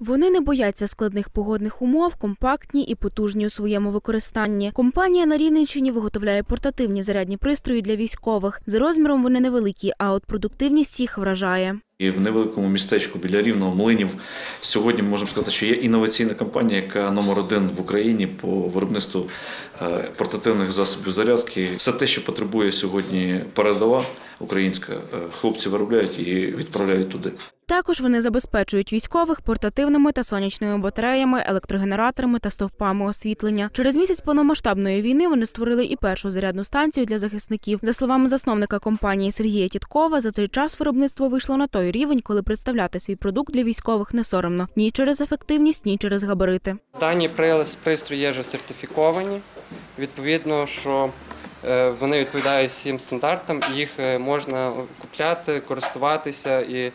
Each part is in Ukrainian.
Вони не бояться складних погодних умов, компактні і потужні у своєму використанні. Компанія на Рівненщині виготовляє портативні зарядні пристрої для військових. За розміром вони невеликі, а от продуктивність їх вражає. І в невеликому містечку біля Рівного Млинів сьогодні можемо сказати, що є інноваційна компанія, яка номер один в Україні по виробництву е, портативних засобів зарядки. Все те, що потребує сьогодні передова українська, е, хлопці виробляють і відправляють туди. Також вони забезпечують військових портативними та сонячними батареями, електрогенераторами та стовпами освітлення. Через місяць повномасштабної війни вони створили і першу зарядну станцію для захисників. За словами засновника компанії Сергія Тіткова, за цей час виробництво вийшло на той рівень, коли представляти свій продукт для військових не соромно ні через ефективність, ні через габарити. Дані пристрої є вже сертифіковані. Відповідно, що е, вони відповідають всім стандартам, їх е, можна купляти, користуватися і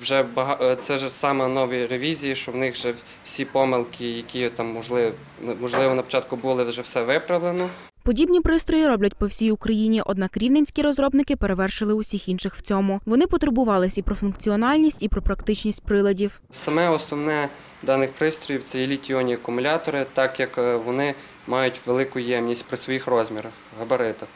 вже бага... е, це ж саме нові ревізії, що в них вже всі помилки, які там можливо, можливо на початку були, вже все виправлено. Подібні пристрої роблять по всій Україні, однак рівненські розробники перевершили усіх інших в цьому. Вони потурбувались і про функціональність, і про практичність приладів. Саме основне даних пристроїв це літіонні акумулятори, так як е, вони мають велику ємність при своїх розмірах, габаритах.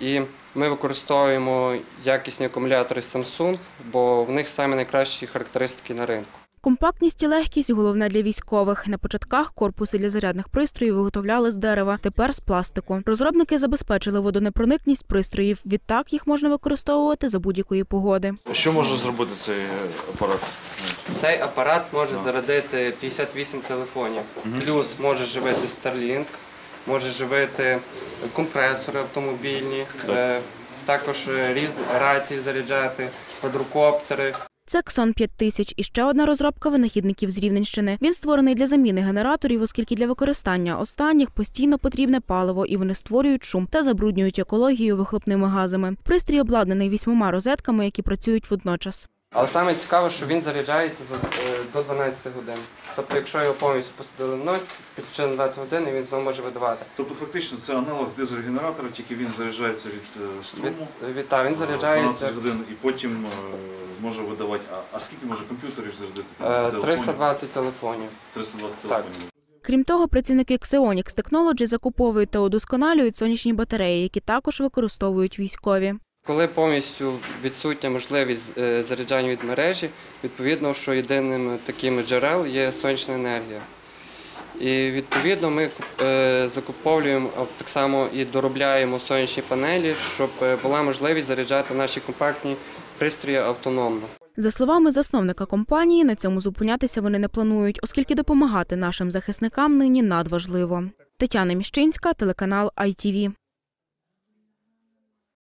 І ми використовуємо якісні акумулятори Samsung, бо в них саме найкращі характеристики на ринку. Компактність і легкість головне для військових. На початках корпуси для зарядних пристроїв виготовляли з дерева, тепер з пластику. Розробники забезпечили водонепроникність пристроїв. Відтак їх можна використовувати за будь-якої погоди. Що може зробити цей апарат? Цей апарат може зарядити 58 телефонів. Плюс може живити Starlink, може живити компресори автомобільні, е, також різні рації заряджати, квадрокоптери. Це Ксон 5000 і ще одна розробка винахідників з Рівненщини. Він створений для заміни генераторів, оскільки для використання останніх постійно потрібне паливо, і вони створюють шум та забруднюють екологію вихлопними газами. Пристрій обладнаний вісьмома розетками, які працюють водночас. Але саме цікаве, що він заряджається за, е, до 12 годин. Тобто, якщо його повністю посадили в ноль, підключили на 20 годин, і він знову може видавати. Тобто, фактично, це аналог дизель-генератора, тільки він заряджається від е, Від, струму. від, та, він заряджається 12 годин і потім е, може видавати. А, а скільки може комп'ютерів зарядити? е, Телефонів? 320 телефонів. 320 Так. телефонів. Крім того, працівники Xeonix Technology закуповують та удосконалюють сонячні батареї, які також використовують військові. Коли повністю відсутня можливість е, заряджання від мережі, відповідно, що єдиним таким джерел є сонячна енергія. І відповідно ми е, закуповуємо так само і доробляємо сонячні панелі, щоб е, була можливість заряджати наші компактні пристрої автономно. За словами засновника компанії, на цьому зупинятися вони не планують, оскільки допомагати нашим захисникам нині надважливо. Тетяна Міщинська, телеканал ITV.